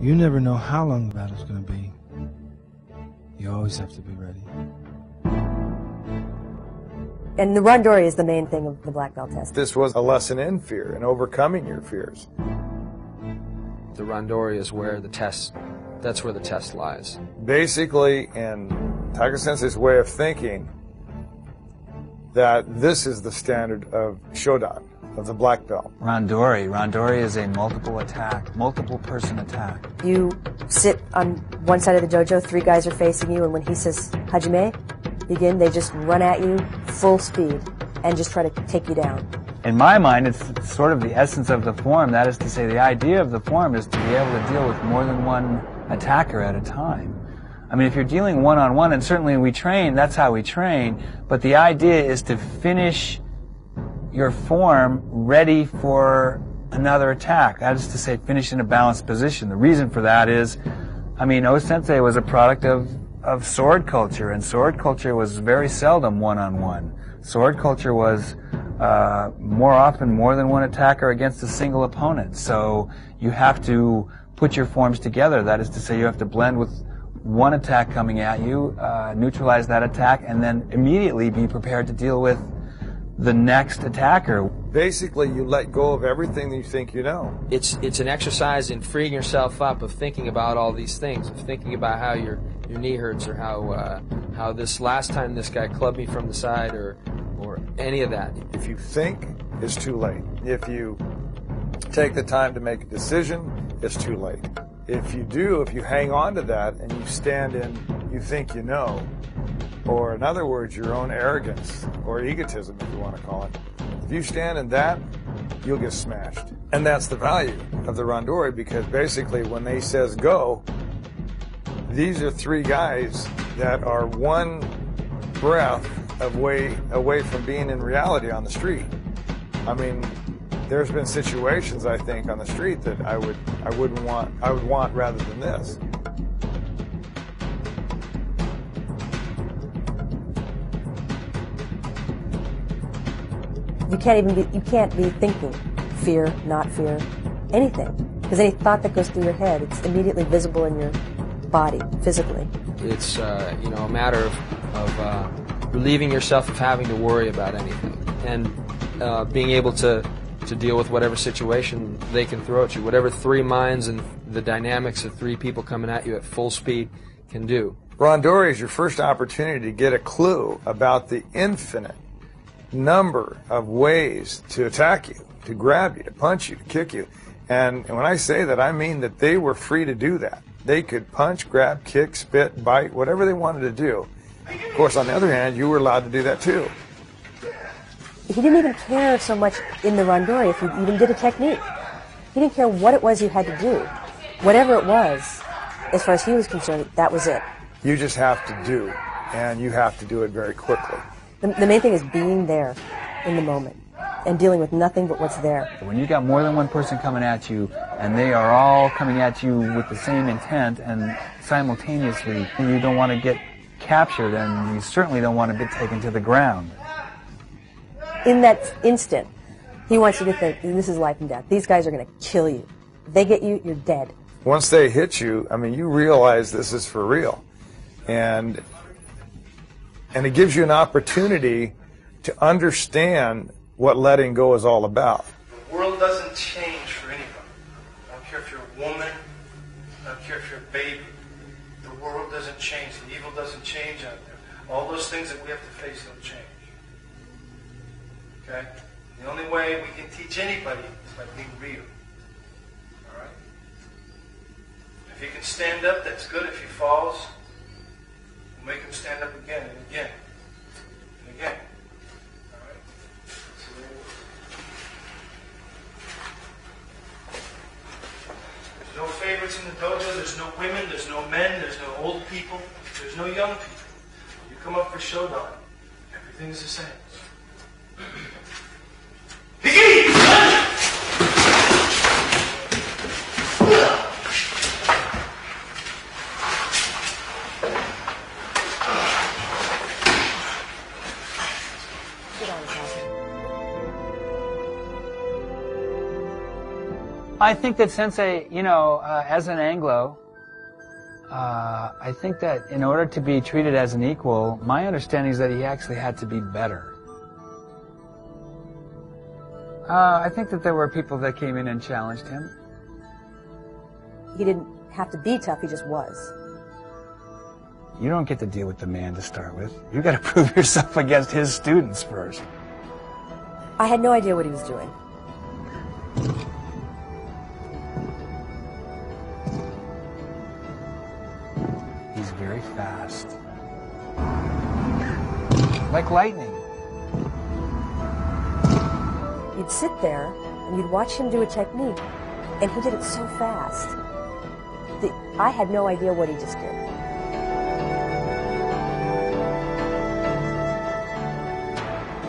You never know how long the battle's going to be. You always have to be ready. And the randori is the main thing of the black belt test. This was a lesson in fear and overcoming your fears. The randori is where the test, that's where the test lies. Basically, in Tiger Sensei's way of thinking, that this is the standard of Shodan, of the black belt. Randori. Randori is a multiple attack, multiple person attack. You sit on one side of the dojo, three guys are facing you, and when he says Hajime, begin, they just run at you full speed and just try to take you down. In my mind, it's sort of the essence of the form. That is to say, the idea of the form is to be able to deal with more than one attacker at a time. I mean, if you're dealing one on one, and certainly we train, that's how we train, but the idea is to finish your form ready for another attack. That is to say, finish in a balanced position. The reason for that is, I mean, O Sensei was a product of, of sword culture, and sword culture was very seldom one on one. Sword culture was uh, more often more than one attacker against a single opponent. So you have to put your forms together. That is to say, you have to blend with one attack coming at you, uh, neutralize that attack, and then immediately be prepared to deal with the next attacker. Basically, you let go of everything that you think you know. It's it's an exercise in freeing yourself up of thinking about all these things, of thinking about how your your knee hurts or how uh, how this last time this guy clubbed me from the side or or any of that. If you think, it's too late. If you take the time to make a decision, it's too late. If you do, if you hang on to that and you stand in, you think you know, or in other words, your own arrogance or egotism, if you want to call it, if you stand in that, you'll get smashed. And that's the value of the Randori because basically when they says go, these are three guys that are one breath away away from being in reality on the street. I mean, there's been situations I think on the street that I would I wouldn't want I would want rather than this. You can't even be, you can't be thinking fear, not fear, anything. Because any thought that goes through your head, it's immediately visible in your body, physically. It's uh, you know a matter of, of uh, relieving yourself of having to worry about anything and uh, being able to to deal with whatever situation they can throw at you, whatever three minds and the dynamics of three people coming at you at full speed can do. Randori is your first opportunity to get a clue about the infinite number of ways to attack you, to grab you, to punch you, to kick you. And when I say that, I mean that they were free to do that. They could punch, grab, kick, spit, bite, whatever they wanted to do. Of course, on the other hand, you were allowed to do that too. He didn't even care so much in the randori if you even did a technique. He didn't care what it was you had to do. Whatever it was, as far as he was concerned, that was it. You just have to do, and you have to do it very quickly. The, the main thing is being there in the moment and dealing with nothing but what's there. When you got more than one person coming at you, and they are all coming at you with the same intent and simultaneously, you don't want to get captured, and you certainly don't want to be taken to the ground. In that instant, he wants you to think, this is life and death. These guys are going to kill you. They get you, you're dead. Once they hit you, I mean, you realize this is for real. And and it gives you an opportunity to understand what letting go is all about. The world doesn't change for anybody. I don't care if you're a woman, I don't care if you're a baby. The world doesn't change. The evil doesn't change out there. All those things that we have to face don't change. Okay? The only way we can teach anybody is by being real. All right? If you can stand up, that's good. If he falls, we'll make him stand up again and again and again. All right? So there's no favorites in the dojo. There's no women. There's no men. There's no old people. There's no young people. You come up for Shodan. Everything's the same. I think that Sensei, you know, uh, as an Anglo, uh, I think that in order to be treated as an equal, my understanding is that he actually had to be better. Uh, I think that there were people that came in and challenged him. He didn't have to be tough, he just was. You don't get to deal with the man to start with. You got to prove yourself against his students first. I had no idea what he was doing. Fast. Like lightning. You'd sit there and you'd watch him do a technique, and he did it so fast that I had no idea what he just did.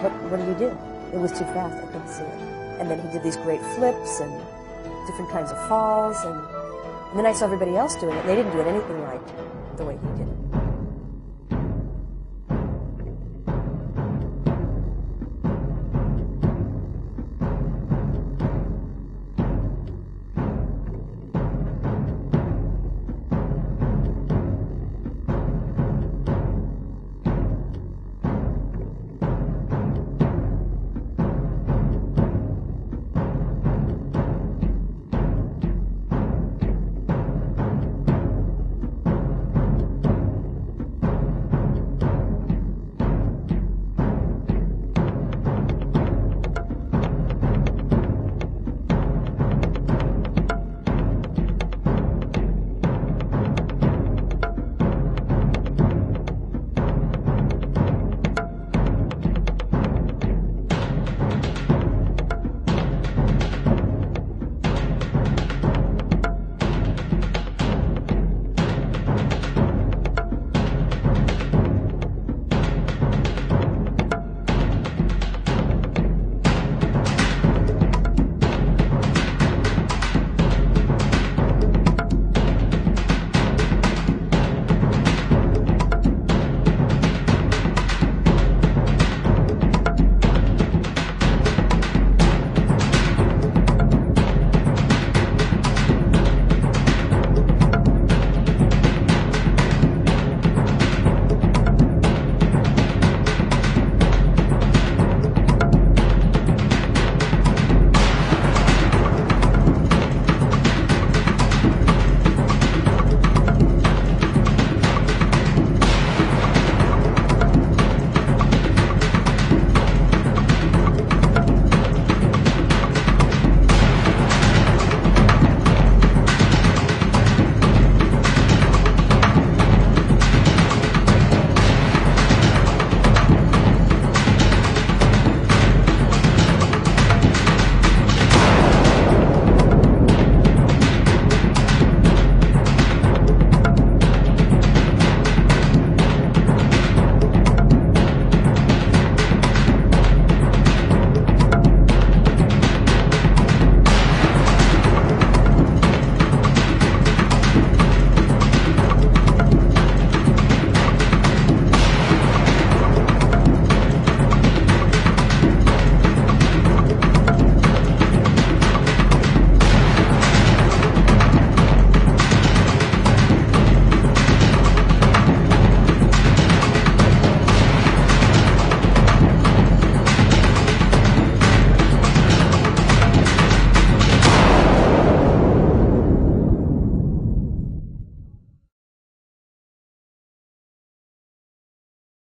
What, what did he do? It was too fast. I couldn't see it. And then he did these great flips and different kinds of falls, and, and then I saw everybody else doing it. and They didn't do it anything like the way he did it.